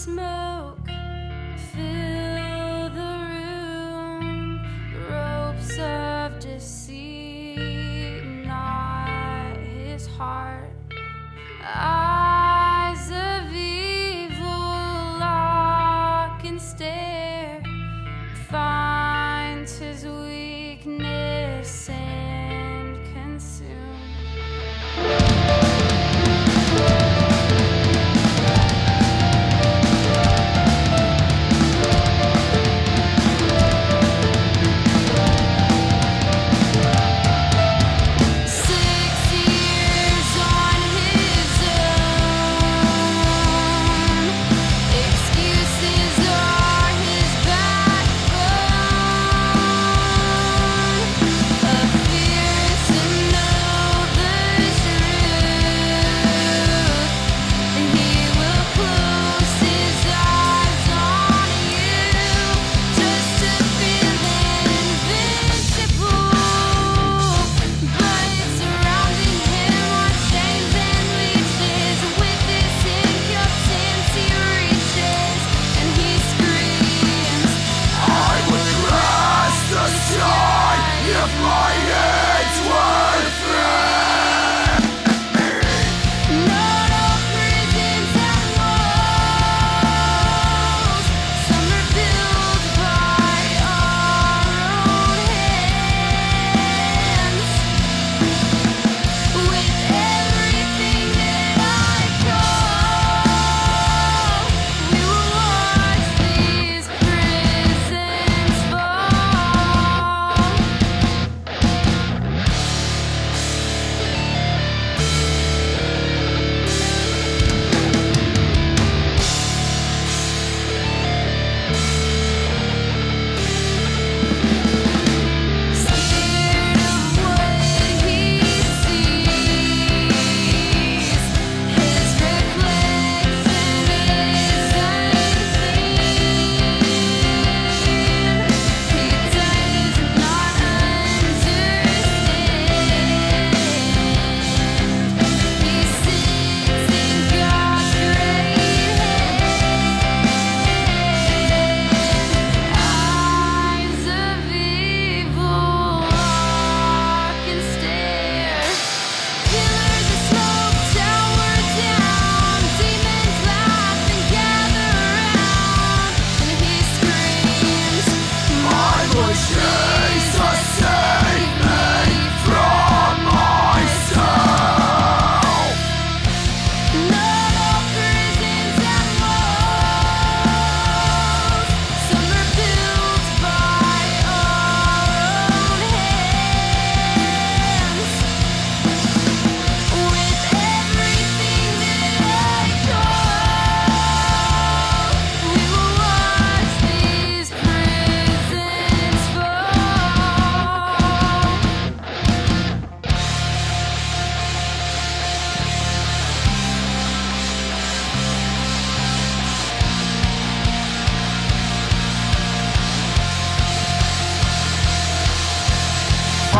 Christmas.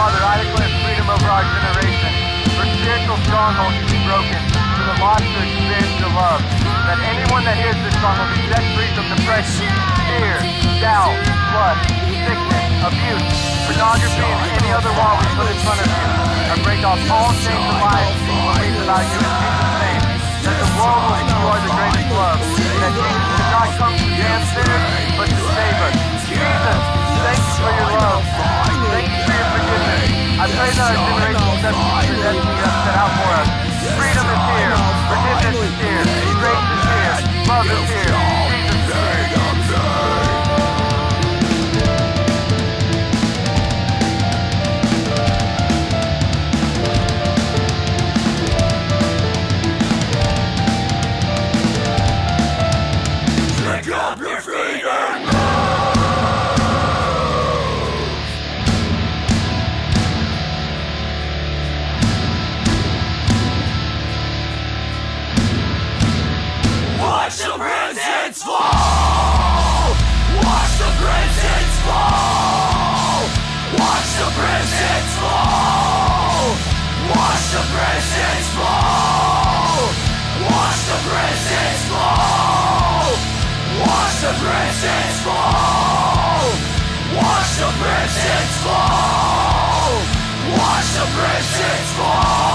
Father, I declare freedom over our generation. For spiritual strongholds to be broken, for the lost to experience your love. That anyone that hears this song will be set free from depression, fear, doubt, lust, sickness, abuse, pornography, and any other wall we put in front of you. I break off all chains of lies and about you in Jesus' name. That the world will are the greatest love. That Jesus did not come to damn sinners, but to save us. Jesus, thank you for your love. Into the destiny the prisons fall! Watch the prisons fall! Watch the prisons fall! Watch the prisons fall! Watch the prisons fall! Watch the prisons fall! Watch the prisons fall! Watch the prisons fall!